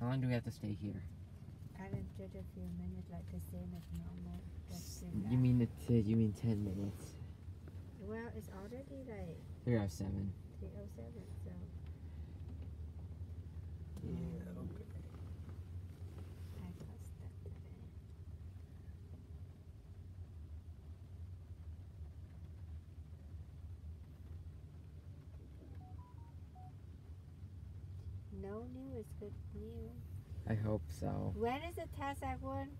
How long do we have to stay here? Alan, just a few minutes, like the same as normal. You mean it? You mean ten minutes? Well, it's already like Three hours seven. 307, so. Yeah, okay. I got stuck today. Good news. I hope so. When is the test, everyone?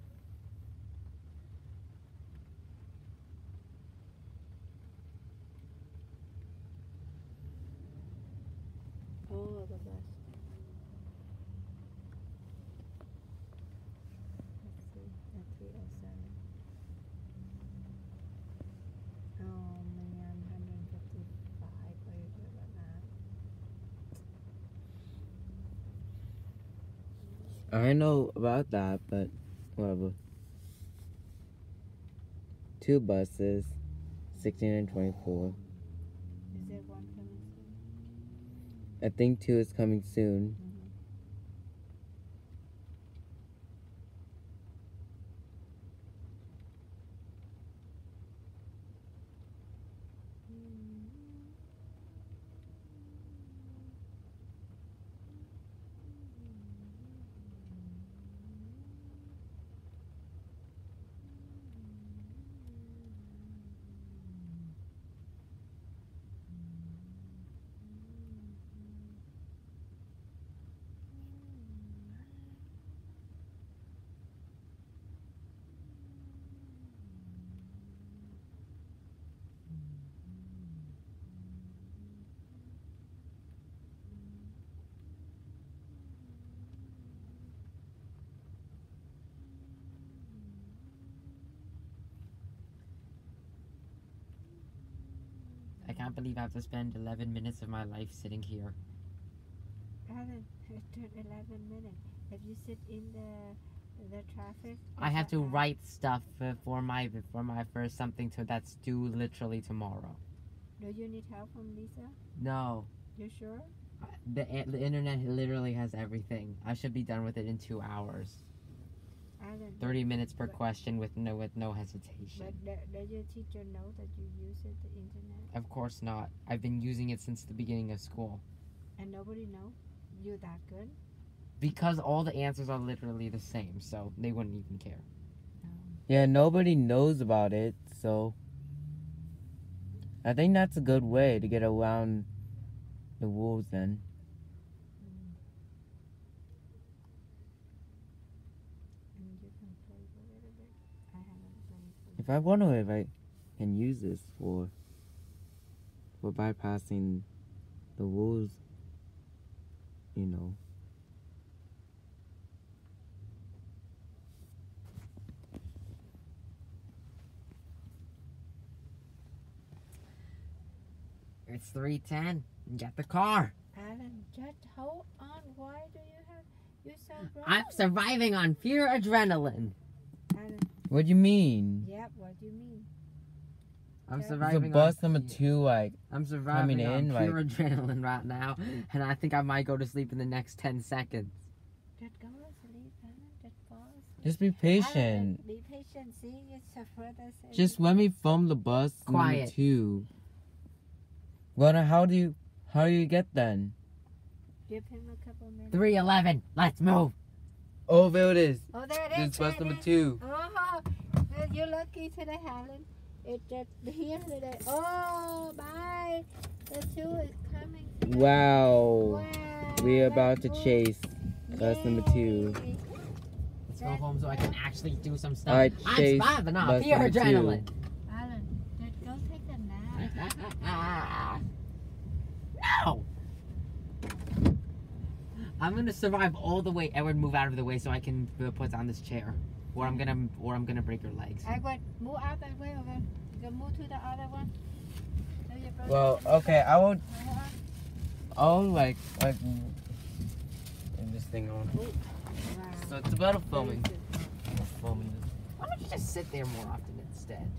Oh, the bus. Let's see, at 307. Oh man, 155. What do you do about I know about that, but whatever. Two buses, sixteen and twenty-four. Is there one coming soon? I think two is coming soon. Mm-hmm. I can't believe I have to spend eleven minutes of my life sitting here. Alan, took 11 minutes. If you sit in the the traffic, I have to write stuff uh, for my for my first something to that's due literally tomorrow. Do you need help from Lisa? No, You sure? the the internet literally has everything. I should be done with it in two hours. Alan, Thirty minutes per But- question with no with no hesitation. does does your teacher know that you use it, the internet? Of course not. I've been using it since the beginning of school. And nobody know? you're that good? Because all the answers are literally the same, so they wouldn't even care. Um, Yeah, nobody knows about it, so I think that's a good way to get around the rules then. And you can play a little bit. I haven't played. If I wonder if I can use this for for bypassing the rules, you know. It's three ten. Get the car. Alan, just hold on. Why do you have? You're so. I'm surviving on pure adrenaline. What do you mean? yep. What do you mean? I'm Okay. So surviving. bus on, number two, like I'm surviving coming on in, pure adrenaline right now, and I think I might go to sleep in the next ten seconds. Just go to sleep, Just go. just be patient. be patient. See, it's a further. Just let me film the bus number Quiet. two. Well, now how do you how do you get then? Give him a couple minutes. Three eleven. Let's move. Oh, there it is. Oh, there it This is. is bus it number is. two. Oh, well, you're lucky today, Helen. It just here today. Oh, bye. The two is coming. today. Wow. Wow. We're about to let's chase bus number two. Let's go home so I can actually do some stuff. Alright, I'm Chase, surviving on bus pure number two. adrenaline. Alan, just go take a nap. no. I'm gonna survive all the way. Edward, move out of the way so I can uh, put on this chair, or I'm gonna, or I'm gonna break your legs. I would move out that way, okay? You can move to the other one. There you go. Well, okay, I will. Uh-huh. I'll like like. Turn this thing on. Wow. So it's about filming. Very. Filming this. Why don't you just sit there more often instead?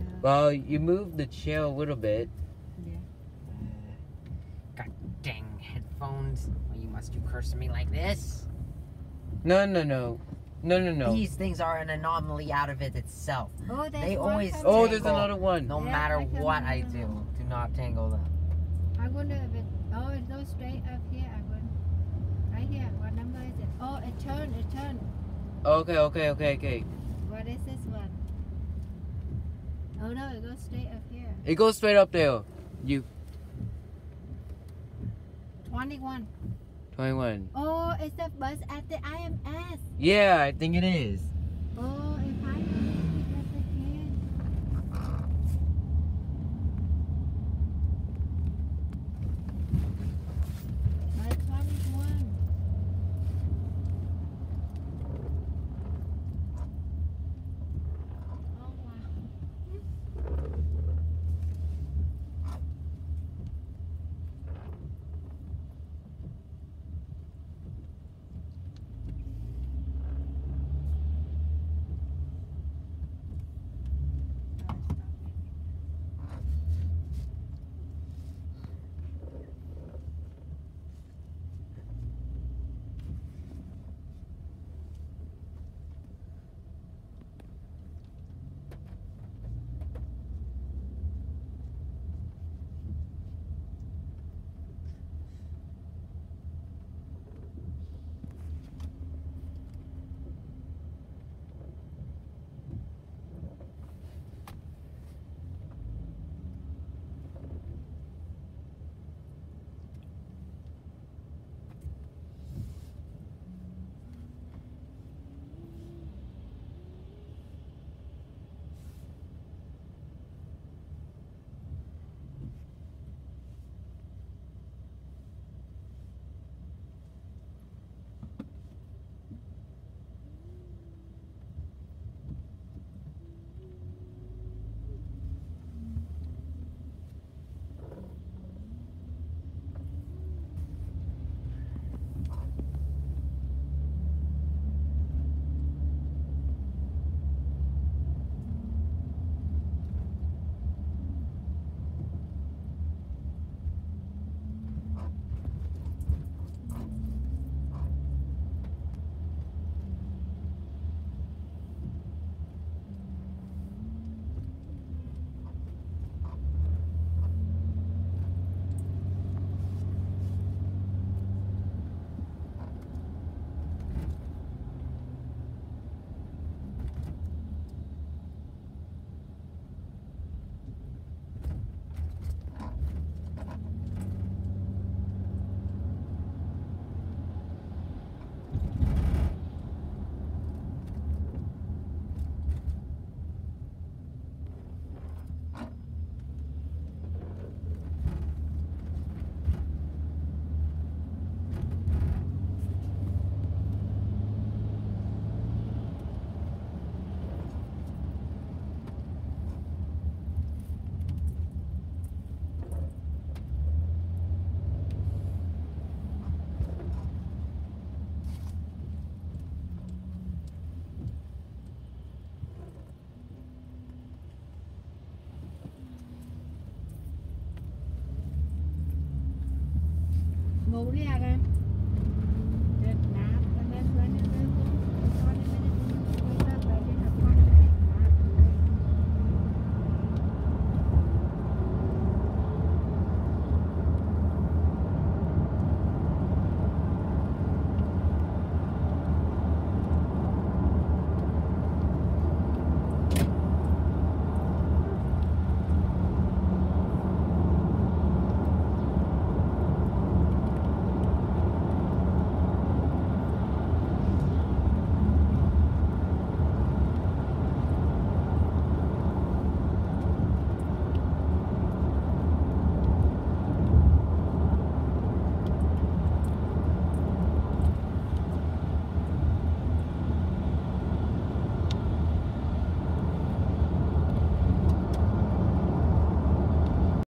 Uh, Well, you move the chair a little bit. yeah. God dang headphones! Are you must you curse me like this? No, no, no. No, no, no. These things are an anomaly out of it itself. Oh, there's They always- coming. Oh, there's another one. No Yeah, matter I what I do, now. do not tangle them. I wonder if it. Oh, it goes straight up here. I wonder. Right here. What number is it? Oh, it turned. It turned. Okay, okay, okay, okay. What is this one? Oh no, it goes straight up here. It goes straight up there. You. 21. 21. Oh, it's the bus at the IMS. Yeah, I think it is. Oh, ले आ गए